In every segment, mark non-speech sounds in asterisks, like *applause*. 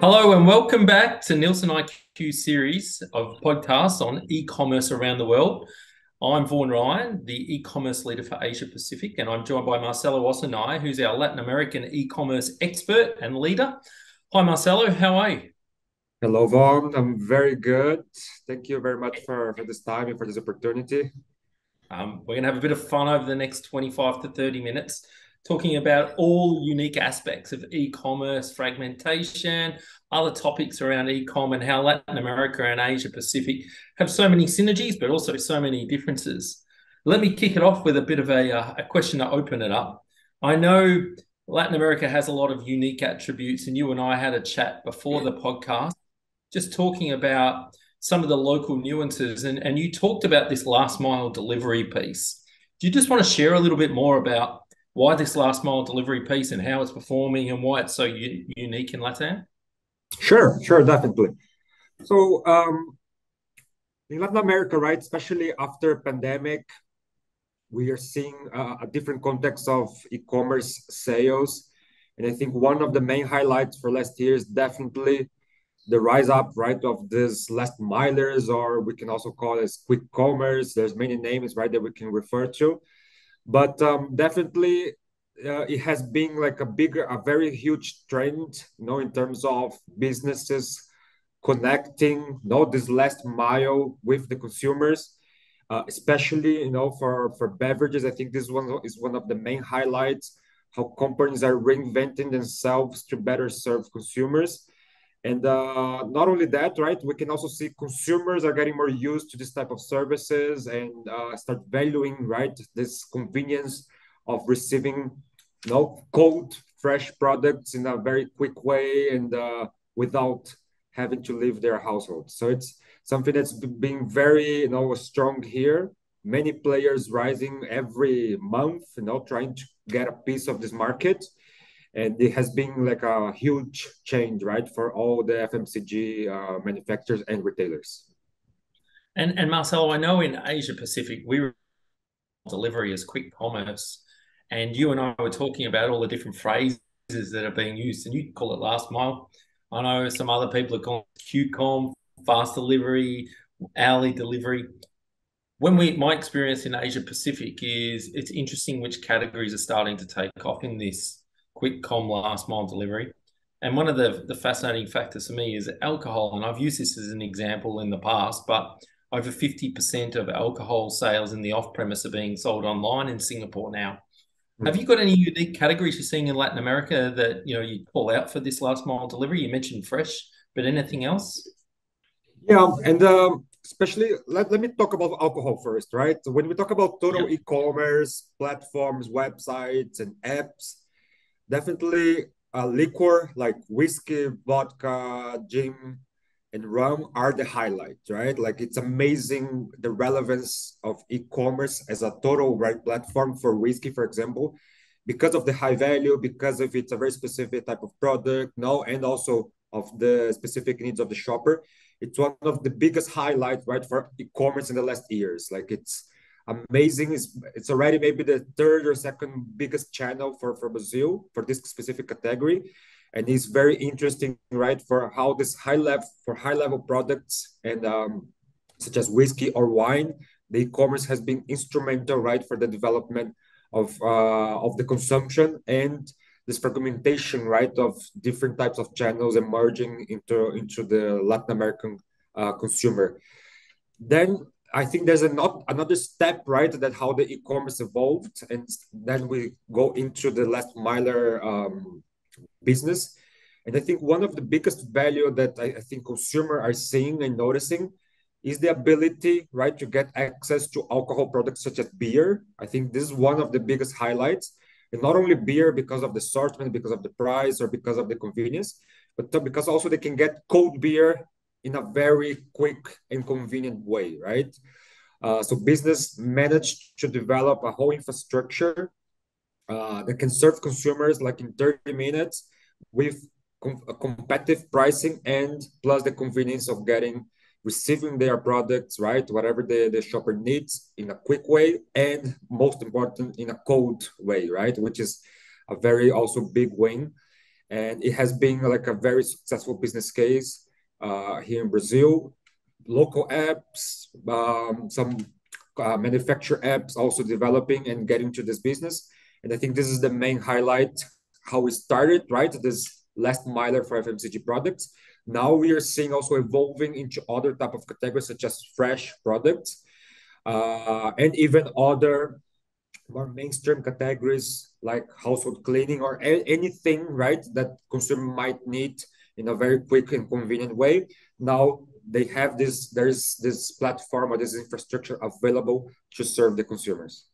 Hello and welcome back to Nielsen IQ series of podcasts on e-commerce around the world. I'm Vaughan Ryan, the e-commerce leader for Asia Pacific, and I'm joined by Marcelo Osanai, who's our Latin American e-commerce expert and leader. Hi, Marcelo. How are you? Hello, Vaughan. I'm very good. Thank you very much for, for this time and for this opportunity. Um, we're going to have a bit of fun over the next 25 to 30 minutes talking about all unique aspects of e-commerce, fragmentation, other topics around e-com and how Latin America and Asia Pacific have so many synergies, but also so many differences. Let me kick it off with a bit of a, uh, a question to open it up. I know Latin America has a lot of unique attributes, and you and I had a chat before the podcast, just talking about some of the local nuances, and, and you talked about this last mile delivery piece. Do you just want to share a little bit more about why this last mile delivery piece and how it's performing and why it's so u- unique in Latin? Sure, sure, definitely. So um, in Latin America, right, especially after pandemic, we are seeing uh, a different context of e-commerce sales. And I think one of the main highlights for last year is definitely the rise up, right, of these last milers, or we can also call it quick commerce. There's many names, right, that we can refer to but um, definitely uh, it has been like a bigger a very huge trend you know in terms of businesses connecting you know this last mile with the consumers uh, especially you know for for beverages. I think this one is one of the main highlights how companies are reinventing themselves to better serve consumers and uh, not only that, right, we can also see consumers are getting more used to this type of services and uh, start valuing, right, this convenience of receiving, you know, cold, fresh products in a very quick way and uh, without having to leave their household. So it's something that's being very, you know, strong here. Many players rising every month, you know, trying to get a piece of this market and it has been like a huge change right for all the fmcg uh, manufacturers and retailers. And and marcelo i know in asia pacific we delivery as quick commerce. And you and i were talking about all the different phrases that are being used and you call it last mile. I know some other people are calling qcom fast delivery hourly delivery. When we my experience in asia pacific is it's interesting which categories are starting to take off in this quick com last mile delivery. And one of the, the fascinating factors for me is alcohol. And I've used this as an example in the past, but over 50% of alcohol sales in the off premise are being sold online in Singapore now. Mm. Have you got any unique categories you're seeing in Latin America that you know you call out for this last mile delivery? You mentioned fresh, but anything else? Yeah, and um, especially let, let me talk about alcohol first, right? When we talk about total yeah. e-commerce platforms, websites, and apps, definitely a liquor like whiskey, vodka, gin, and rum are the highlights, right? Like it's amazing the relevance of e-commerce as a total right platform for whiskey, for example, because of the high value, because of it's a very specific type of product, no, and also of the specific needs of the shopper. It's one of the biggest highlights, right, for e-commerce in the last years. Like it's amazing. It's, it's already maybe the third or second biggest channel for, for Brazil for this specific category. And it's very interesting, right, for how this high level for high level products and um, such as whiskey or wine, the e-commerce has been instrumental, right, for the development of uh, of the consumption and this fragmentation, right, of different types of channels emerging into into the Latin American uh, consumer. Then I think there's not another step, right? That how the e-commerce evolved, and then we go into the last miler um, business. And I think one of the biggest value that I, I think consumer are seeing and noticing is the ability, right, to get access to alcohol products such as beer. I think this is one of the biggest highlights. And not only beer because of the assortment, because of the price, or because of the convenience, but because also they can get cold beer in a very quick and convenient way, right? Uh, so business managed to develop a whole infrastructure uh, that can serve consumers like in 30 minutes with com- competitive pricing and plus the convenience of getting receiving their products right? Whatever the, the shopper needs in a quick way and most important in a cold way right? Which is a very also big win. And it has been like a very successful business case uh, here in Brazil. Local apps, um, some uh, manufacturer apps also developing and getting to this business. And I think this is the main highlight how we started, right? This last miler for FMCG products. Now we are seeing also evolving into other type of categories such as fresh products uh, and even other more mainstream categories like household cleaning or anything right that consumer might need in a very quick and convenient way now they have this there's this platform or this infrastructure available to serve the consumers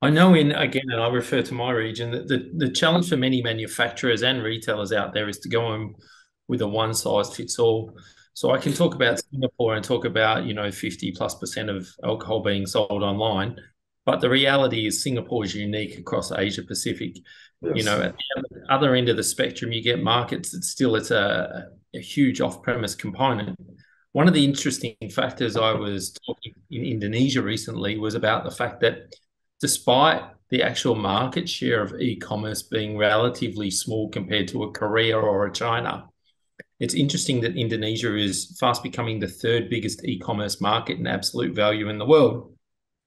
I know in again, and I refer to my region that the, the challenge for many manufacturers and retailers out there is to go in with a one size fits all. So I can talk about Singapore and talk about, you know, 50 plus percent of alcohol being sold online. But the reality is Singapore is unique across Asia Pacific. Yes. You know, at the other end of the spectrum, you get markets that still it's a, a huge off-premise component. One of the interesting factors I was talking in Indonesia recently was about the fact that despite the actual market share of e-commerce being relatively small compared to a Korea or a China, it's interesting that Indonesia is fast becoming the third biggest e-commerce market in absolute value in the world.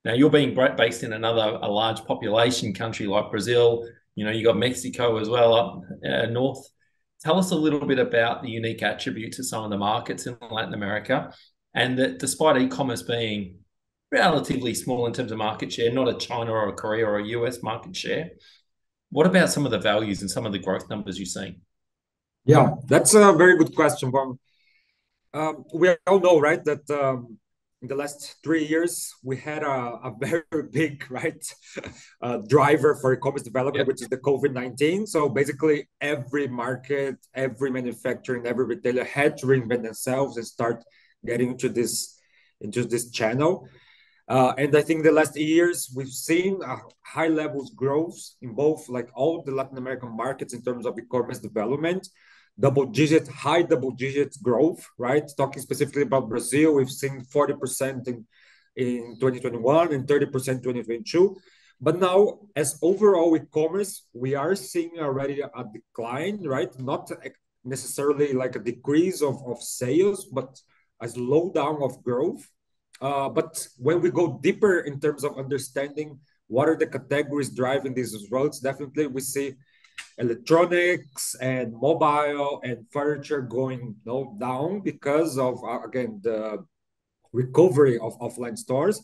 Now you're being based in another a large population country like Brazil. You know you got Mexico as well up uh, north. Tell us a little bit about the unique attributes of some of the markets in Latin America, and that despite e-commerce being relatively small in terms of market share, not a China or a Korea or a US market share. What about some of the values and some of the growth numbers you're seeing? Yeah, that's a very good question. Um, we all know, right, that um, in the last three years we had a, a *laughs* very big, right, uh, driver for e-commerce development, yep. which is the COVID nineteen. So basically, every market, every manufacturer, and every retailer had to reinvent themselves and start getting into this into this channel. Uh, and I think the last years we've seen a high levels growth in both like all the Latin American markets in terms of e-commerce development, double digit, high double digit growth, right? Talking specifically about Brazil, we've seen 40% in, in 2021 and 30% 2022. But now, as overall e-commerce, we are seeing already a decline, right? Not necessarily like a decrease of, of sales, but a slowdown of growth uh, but when we go deeper in terms of understanding what are the categories driving these results, definitely we see electronics and mobile and furniture going down because of uh, again the recovery of offline stores.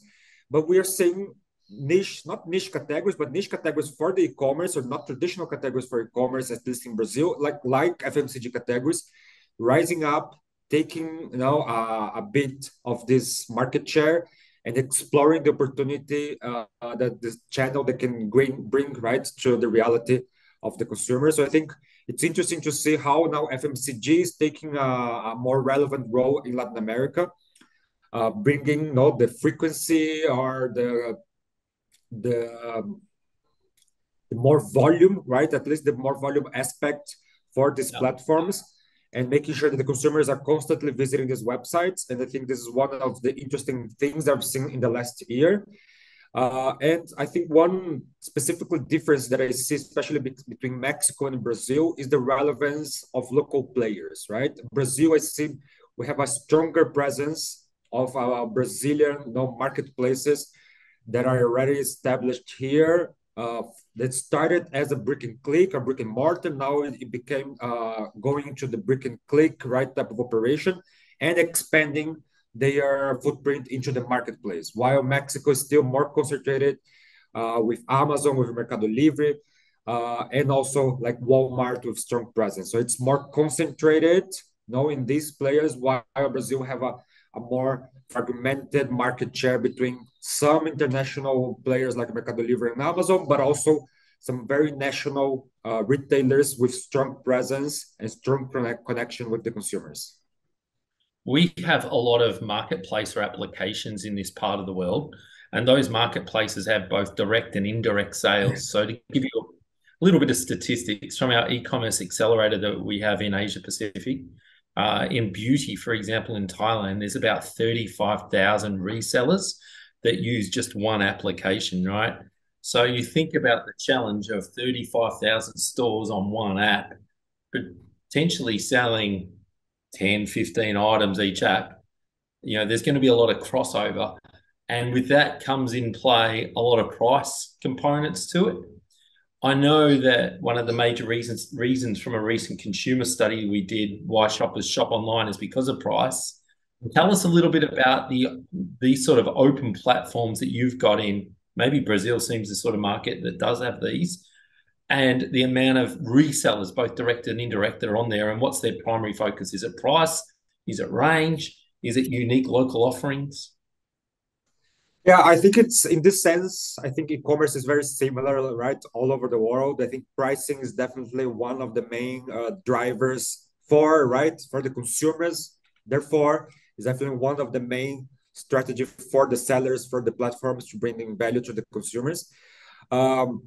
But we are seeing niche, not niche categories, but niche categories for the e-commerce or not traditional categories for e-commerce, at least in Brazil, like like FMCG categories, rising up taking you know uh, a bit of this market share and exploring the opportunity uh, that this channel that can bring bring right to the reality of the consumer. So I think it's interesting to see how now FMCG is taking a, a more relevant role in Latin America, uh, bringing you know, the frequency or the the, um, the more volume, right? At least the more volume aspect for these yeah. platforms and making sure that the consumers are constantly visiting these websites. And I think this is one of the interesting things I've seen in the last year. Uh, and I think one specifically difference that I see, especially be- between Mexico and Brazil, is the relevance of local players, right? Brazil, I see we have a stronger presence of our Brazilian you know, marketplaces that are already established here uh, that started as a brick and click, a brick and mortar. Now it became uh, going to the brick and click right type of operation and expanding their footprint into the marketplace. While Mexico is still more concentrated uh, with Amazon, with Mercado Libre, uh, and also like Walmart with strong presence. So it's more concentrated, knowing these players, while Brazil have a, a more fragmented market share between some international players like Mercado Libre and Amazon, but also some very national uh, retailers with strong presence and strong connect- connection with the consumers. We have a lot of marketplace or applications in this part of the world, and those marketplaces have both direct and indirect sales. So, to give you a little bit of statistics from our e commerce accelerator that we have in Asia Pacific, uh, in beauty, for example, in Thailand, there's about 35,000 resellers that use just one application, right? So you think about the challenge of 35,000 stores on one app, potentially selling 10, 15 items each app. You know, there's going to be a lot of crossover. And with that comes in play a lot of price components to it. I know that one of the major reasons reasons from a recent consumer study we did why shoppers shop online is because of price. Tell us a little bit about the these sort of open platforms that you've got in. Maybe Brazil seems the sort of market that does have these, and the amount of resellers, both direct and indirect, that are on there, and what's their primary focus? Is it price? Is it range? Is it unique local offerings? Yeah, I think it's in this sense, I think e-commerce is very similar, right? All over the world. I think pricing is definitely one of the main uh, drivers for, right, for the consumers. Therefore, it's definitely one of the main strategy for the sellers, for the platforms to bring in value to the consumers. Um,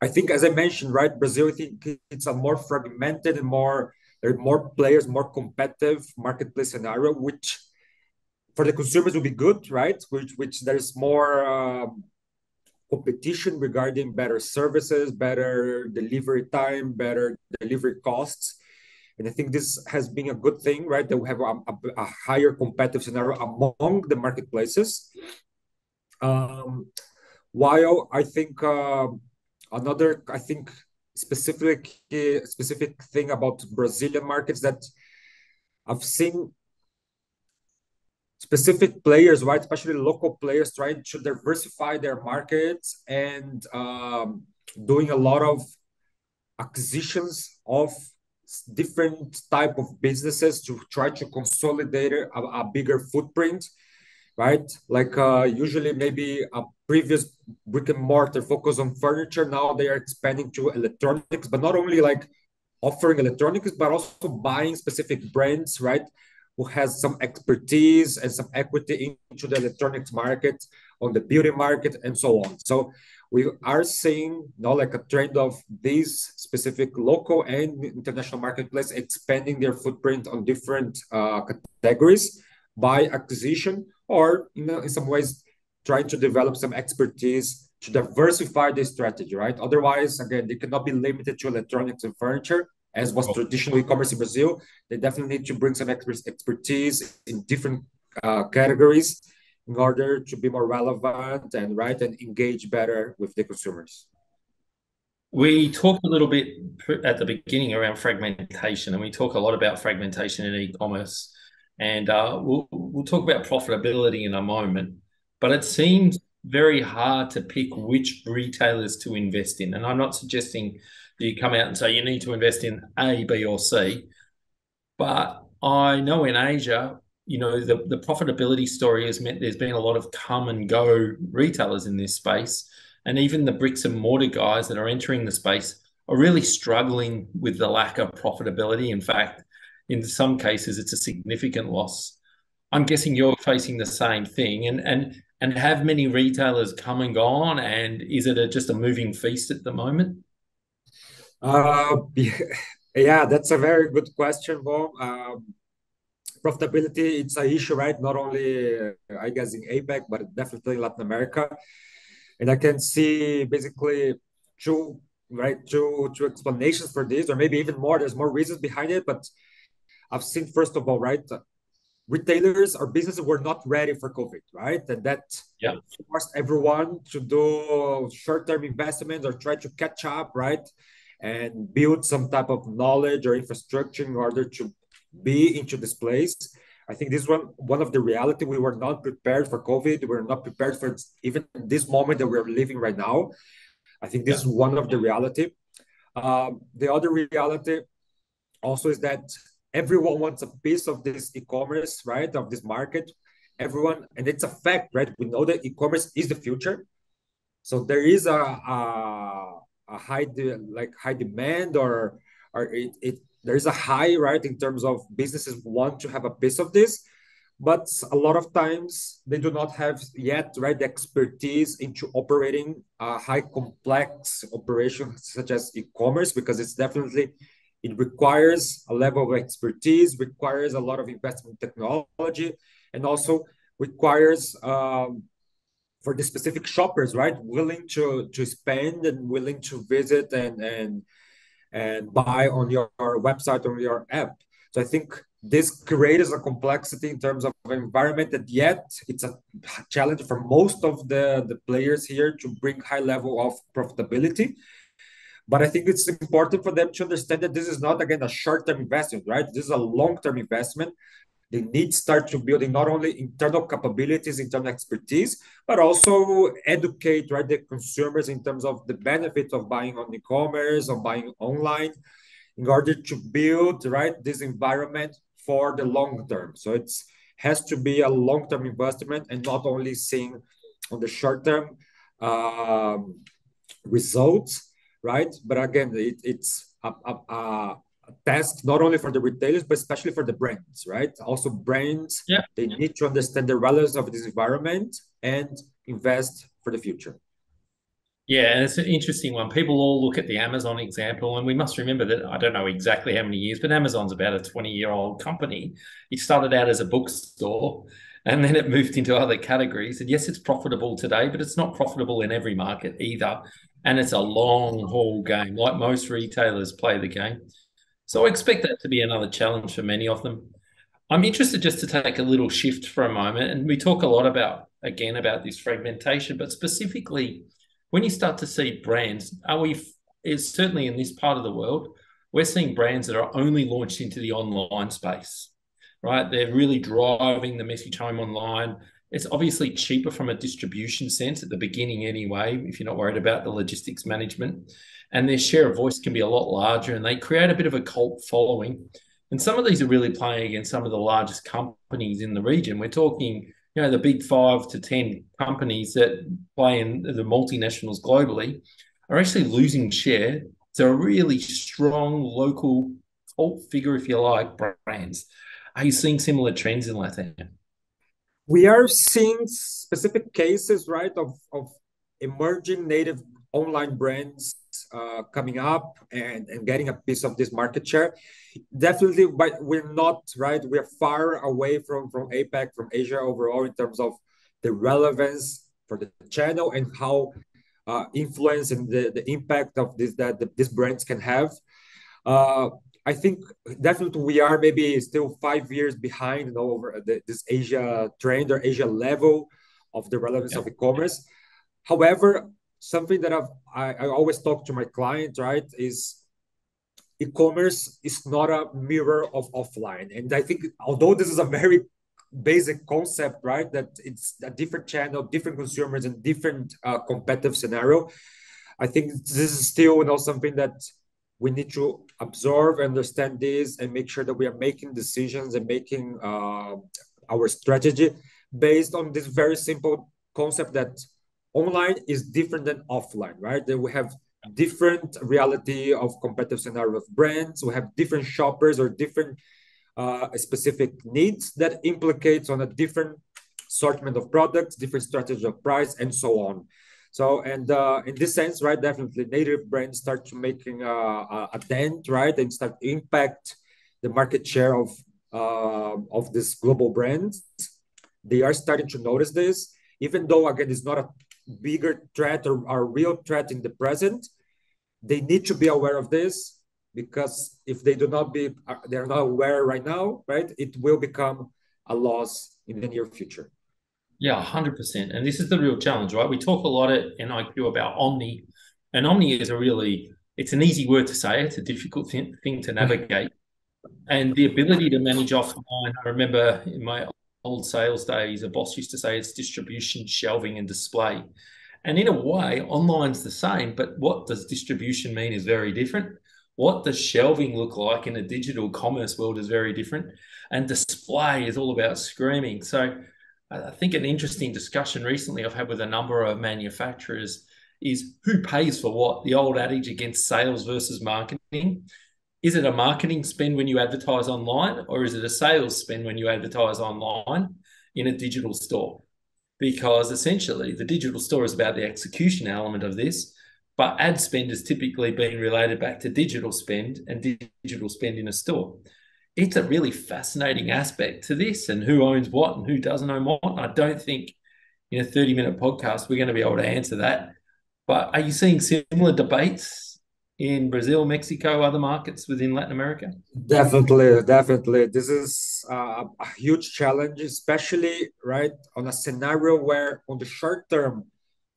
I think, as I mentioned, right, Brazil, I think it's a more fragmented and more, there are more players, more competitive marketplace scenario, which for the consumers will be good, right? Which which there's more um, competition regarding better services, better delivery time, better delivery costs. And I think this has been a good thing, right? That we have a, a, a higher competitive scenario among the marketplaces. Um, while I think uh, another, I think specific specific thing about Brazilian markets that I've seen specific players, right? Especially local players trying to diversify their markets and um, doing a lot of acquisitions of different type of businesses to try to consolidate a, a bigger footprint right? Like uh, usually maybe a previous brick and mortar focus on furniture now they are expanding to electronics but not only like offering electronics but also buying specific brands right? Who has some expertise and some equity into the electronics market, on the beauty market, and so on. So we are seeing you know, like a trend of these specific local and international marketplace expanding their footprint on different uh, categories by acquisition or you know, in some ways trying to develop some expertise to diversify the strategy, right? Otherwise, again, they cannot be limited to electronics and furniture as was traditional e-commerce in Brazil. They definitely need to bring some expertise in different uh, categories in order to be more relevant and right and engage better with the consumers. We talked a little bit at the beginning around fragmentation, and we talk a lot about fragmentation in e-commerce, and uh, we'll we'll talk about profitability in a moment. But it seems very hard to pick which retailers to invest in, and I'm not suggesting you come out and say you need to invest in A, B, or C. But I know in Asia, you know, the, the profitability story has meant there's been a lot of come and go retailers in this space. And even the bricks and mortar guys that are entering the space are really struggling with the lack of profitability. In fact, in some cases, it's a significant loss. I'm guessing you're facing the same thing. And and and have many retailers come and gone? And is it a, just a moving feast at the moment? Uh, *laughs* yeah, that's a very good question, Bob. Um, profitability, it's an issue, right? Not only, uh, I guess, in APAC, but definitely in Latin America. And I can see basically two, right, two, two explanations for this, or maybe even more. There's more reasons behind it, but I've seen, first of all, right, retailers or businesses were not ready for COVID, right? And that yeah. forced everyone to do short-term investments or try to catch up, right? and build some type of knowledge or infrastructure in order to be into this place. I think this one one of the reality we were not prepared for COVID. We are not prepared for even this moment that we're living right now. I think this yeah. is one of the reality. Um, the other reality also is that everyone wants a piece of this e-commerce, right? Of this market. Everyone, and it's a fact, right? We know that e-commerce is the future. So there is a, a a high de- like high demand or or it, it there's a high right in terms of businesses want to have a piece of this but a lot of times they do not have yet right the expertise into operating a high complex operation such as e-commerce because it's definitely it requires a level of expertise requires a lot of investment technology and also requires um, for the specific shoppers, right? Willing to to spend and willing to visit and and and buy on your website or your app. So I think this creates a complexity in terms of environment that yet it's a challenge for most of the, the players here to bring high level of profitability. But I think it's important for them to understand that this is not again a short-term investment, right? This is a long-term investment they need to start to building not only internal capabilities, internal expertise, but also educate right the consumers in terms of the benefits of buying on e-commerce or buying online, in order to build right this environment for the long term. So it's has to be a long term investment and not only seeing on the short term um, results, right? But again, it, it's a, a, a task not only for the retailers but especially for the brands right? Also brands yeah. they need to understand the relevance of this environment and invest for the future. Yeah and it's an interesting one. People all look at the amazon example and we must remember that i don't know exactly how many years but amazon's about a 20 year old company. It started out as a bookstore and then it moved into other categories. And yes it's profitable today but it's not profitable in every market either and it's a long haul game like most retailers play the game so I expect that to be another challenge for many of them. I'm interested just to take a little shift for a moment, and we talk a lot about again about this fragmentation, but specifically when you start to see brands, are we is certainly in this part of the world, we're seeing brands that are only launched into the online space, right? They're really driving the message home online. It's obviously cheaper from a distribution sense at the beginning, anyway, if you're not worried about the logistics management and their share of voice can be a lot larger and they create a bit of a cult following. And some of these are really playing against some of the largest companies in the region. We're talking, you know, the big five to 10 companies that play in the multinationals globally are actually losing share to a really strong local cult figure, if you like, brands. Are you seeing similar trends in Latin? We are seeing specific cases, right, of, of emerging native online brands uh, coming up and, and getting a piece of this market share. Definitely, but we're not right. We're far away from from APAC, from Asia overall in terms of the relevance for the channel and how uh, influence and the, the impact of this that the, these brands can have. Uh, I think definitely we are maybe still five years behind you know, over the, this Asia trend or Asia level of the relevance yeah. of e-commerce. However, something that I've, I, I always talk to my clients, right, is e-commerce is not a mirror of offline. And I think although this is a very basic concept, right, that it's a different channel, different consumers, and different uh, competitive scenario, I think this is still you know something that we need to absorb, understand this, and make sure that we are making decisions and making uh, our strategy based on this very simple concept that online is different than offline, right? That we have different reality of competitive scenario of brands. We have different shoppers or different uh, specific needs that implicates on a different assortment of products, different strategy of price, and so on. So, and uh, in this sense, right, definitely native brands start to making a, a, a dent, right, and start to impact the market share of uh, of these global brands. They are starting to notice this, even though again it's not a bigger threat or a real threat in the present, they need to be aware of this because if they do not be, uh, they're not aware right now, right, it will become a loss in the near future. Yeah, 100%. And this is the real challenge, right? We talk a lot at NIQ about Omni, and Omni is a really, it's an easy word to say, it's a difficult thing, thing to mm-hmm. navigate. and the ability to manage offline, I remember in my old sales days, a boss used to say it's distribution, shelving, and display. And in a way, online's the same, but what does distribution mean is very different. What does shelving look like in a digital commerce world is very different. And display is all about screaming. So I think an interesting discussion recently I've had with a number of manufacturers is who pays for what? The old adage against sales versus marketing is it a marketing spend when you advertise online or is it a sales spend when you advertise online in a digital store? Because essentially the digital store is about the execution element of this, but ad spend is typically being related back to digital spend and digital spend in a store. It's a really fascinating aspect to this and who owns what and who doesn't own what. I don't think in a 30 minute podcast, we're going to be able to answer that. But are you seeing similar debates in Brazil, Mexico, other markets within Latin America? Definitely, definitely. This is uh, a huge challenge, especially right on a scenario where, on the short term,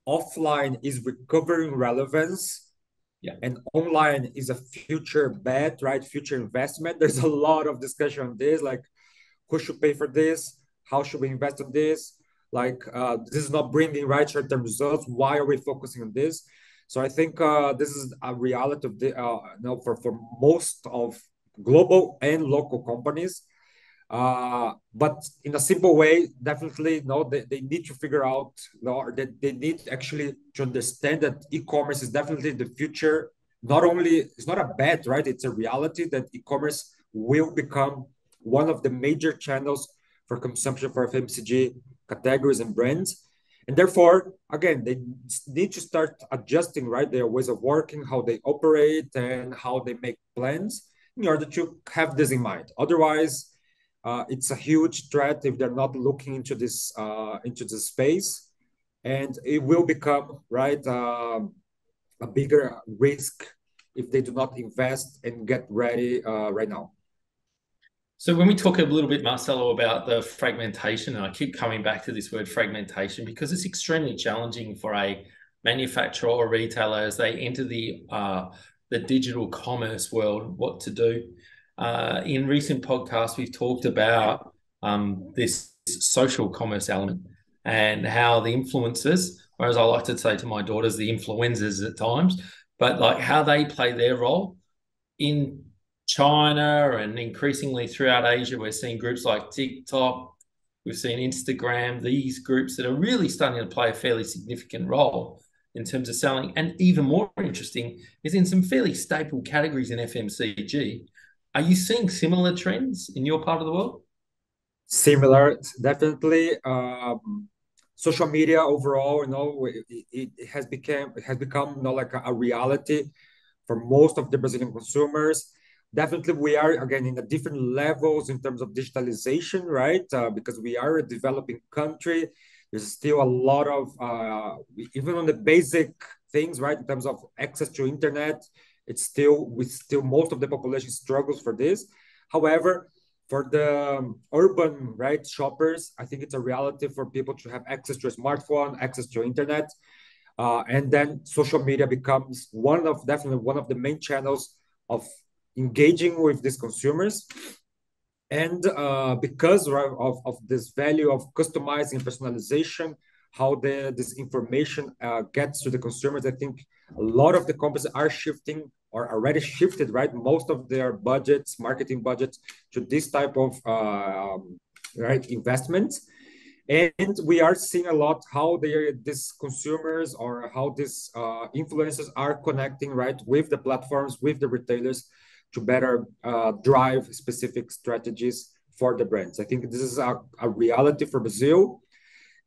offline is recovering relevance. Yeah. And online is a future bet, right? Future investment. There's a lot of discussion on this, like who should pay for this? How should we invest on this? Like uh, this is not bringing right short-term results. Why are we focusing on this? So I think uh, this is a reality of the uh, no for for most of global and local companies. Uh, but in a simple way, definitely no, they, they need to figure out that they, they need actually to understand that e-commerce is definitely the future. Not only it's not a bet, right? It's a reality that e-commerce will become one of the major channels for consumption for FMCG categories and brands. And therefore, again, they need to start adjusting, right, their ways of working, how they operate, and how they make plans in order to have this in mind. Otherwise, uh, it's a huge threat if they're not looking into this uh, into this space, and it will become right uh, a bigger risk if they do not invest and get ready uh, right now. So when we talk a little bit, Marcelo, about the fragmentation, and I keep coming back to this word fragmentation because it's extremely challenging for a manufacturer or retailer as they enter the uh, the digital commerce world, what to do. Uh, in recent podcasts, we've talked about um, this social commerce element and how the influencers, or as I like to say to my daughters, the influencers at times, but like how they play their role in China and increasingly throughout Asia, we're seeing groups like TikTok, we've seen Instagram, these groups that are really starting to play a fairly significant role in terms of selling. And even more interesting is in some fairly staple categories in FMCG. Are you seeing similar trends in your part of the world? Similar, definitely. Um, social media overall, you know, it, it has become it has become you know, like a, a reality for most of the Brazilian consumers definitely we are again in a different levels in terms of digitalization right uh, because we are a developing country there's still a lot of uh, even on the basic things right in terms of access to internet it's still we still most of the population struggles for this. However for the um, urban right shoppers i think it's a reality for people to have access to a smartphone access to internet uh, and then social media becomes one of definitely one of the main channels of engaging with these consumers. And uh, because of, of this value of customizing personalization how the, this information uh, gets to the consumers i think a lot of the companies are shifting or already shifted right most of their budgets marketing budgets to this type of uh, right investments and we are seeing a lot how they these consumers or how these uh, influencers are connecting right with the platforms with the retailers to better uh, drive specific strategies for the brands. I think this is a, a reality for Brazil.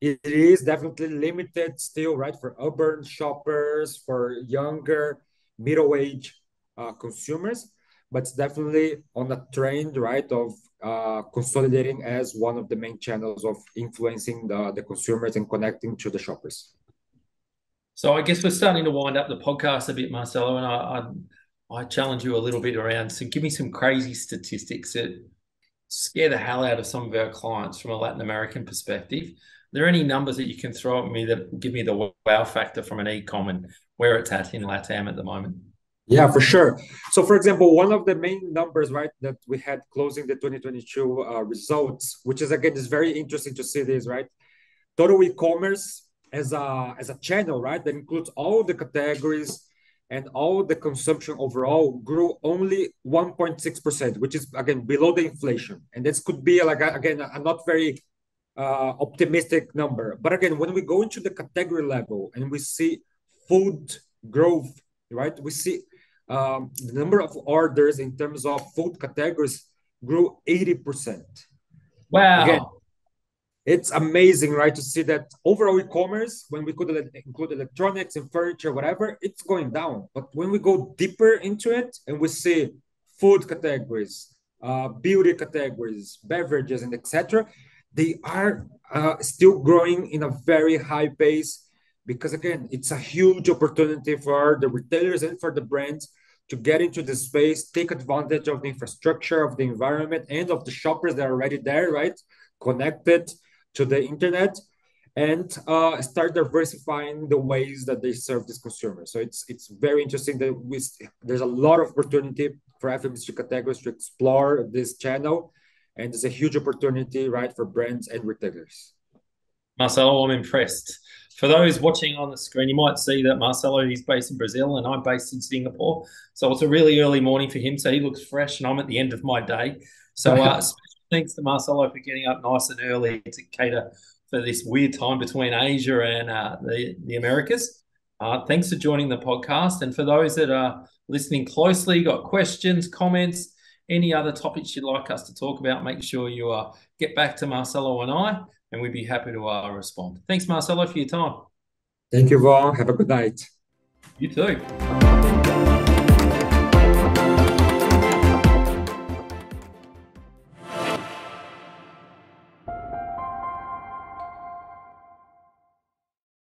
It is definitely limited still, right, for urban shoppers, for younger, middle age uh, consumers, but it's definitely on a trend, right, of uh, consolidating as one of the main channels of influencing the, the consumers and connecting to the shoppers. So I guess we're starting to wind up the podcast a bit, Marcelo, and I, I I challenge you a little bit around. So give me some crazy statistics that scare the hell out of some of our clients from a Latin American perspective. There any numbers that you can throw at me that give me the wow factor from an e-com and where it's at in LATAM at the moment? Yeah, for sure. So, for example, one of the main numbers, right, that we had closing the 2022 uh, results, which is again is very interesting to see this, right? Total e-commerce as a as a channel, right, that includes all the categories and all the consumption overall grew only 1.6%, which is again below the inflation. And this could be like again a not very uh, optimistic number. But again, when we go into the category level and we see food growth, right? We see um, the number of orders in terms of food categories grew 80%. Wow. Again, it's amazing, right, to see that overall e-commerce, when we could include electronics and furniture, whatever, it's going down. But when we go deeper into it and we see food categories, uh, beauty categories, beverages, and etc., they are uh, still growing in a very high pace because again, it's a huge opportunity for the retailers and for the brands to get into the space, take advantage of the infrastructure, of the environment, and of the shoppers that are already there, right? Connected to the internet, and uh, start diversifying the ways that they serve these consumers. So it's it's very interesting that we there's a lot of opportunity for FMCG categories to explore this channel, and it's a huge opportunity, right, for brands and retailers. Marcelo, I'm impressed. For those watching on the screen, you might see that Marcelo is based in Brazil and I'm based in Singapore. So it's a really early morning for him. So he looks fresh and I'm at the end of my day. So uh, *laughs* thanks to Marcelo for getting up nice and early to cater for this weird time between Asia and uh, the, the Americas. Uh, thanks for joining the podcast. And for those that are listening closely, got questions, comments, any other topics you'd like us to talk about, make sure you uh, get back to Marcelo and I and we'd be happy to uh, respond. Thanks, Marcelo, for your time. Thank you, Vaughan. Have a good night. You too.